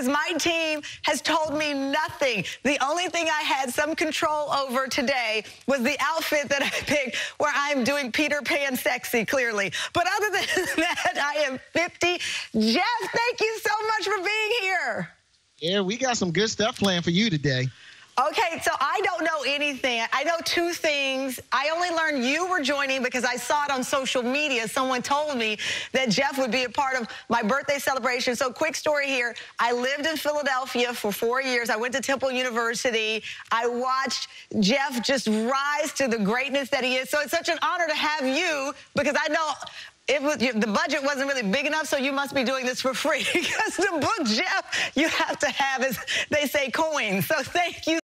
because my team has told me nothing. The only thing I had some control over today was the outfit that I picked where I'm doing Peter Pan sexy, clearly. But other than that, I am 50. Jeff, thank you so much for being here. Yeah, we got some good stuff planned for you today. Okay, so I don't know anything. I know two things. I only learned you were joining because I saw it on social media. Someone told me that Jeff would be a part of my birthday celebration. So quick story here. I lived in Philadelphia for four years. I went to Temple University. I watched Jeff just rise to the greatness that he is. So it's such an honor to have you because I know was the budget wasn't really big enough, so you must be doing this for free because the book, Jeff, you have to have, as they say, coins. So thank you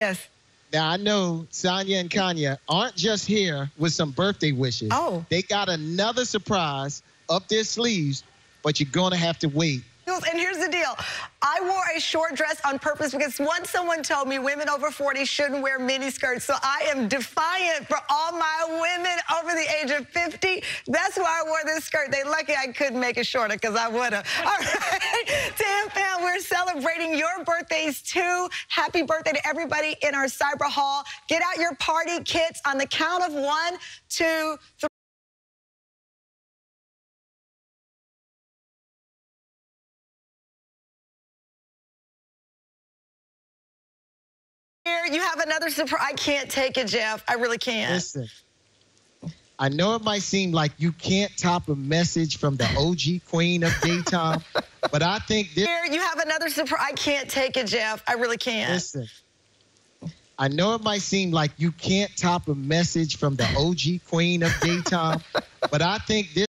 Yes. Now I know Sonya and Kanya aren't just here with some birthday wishes. Oh. They got another surprise up their sleeves, but you're gonna have to wait and here's the deal. I wore a short dress on purpose because once someone told me women over 40 shouldn't wear mini skirts. So I am defiant for all my women over the age of 50. That's why I wore this skirt. They lucky I couldn't make it shorter because I would have. All right. Tam fam, we're celebrating your birthdays too. Happy birthday to everybody in our cyber hall. Get out your party kits on the count of one, two, three. You have another surprise. I can't take it, Jeff. I really can't. Listen. I know it might seem like you can't top a message from the OG queen of daytime, but I think this. Here, You have another surprise. I can't take it, Jeff. I really can't. Listen. I know it might seem like you can't top a message from the OG queen of daytime, but I think this.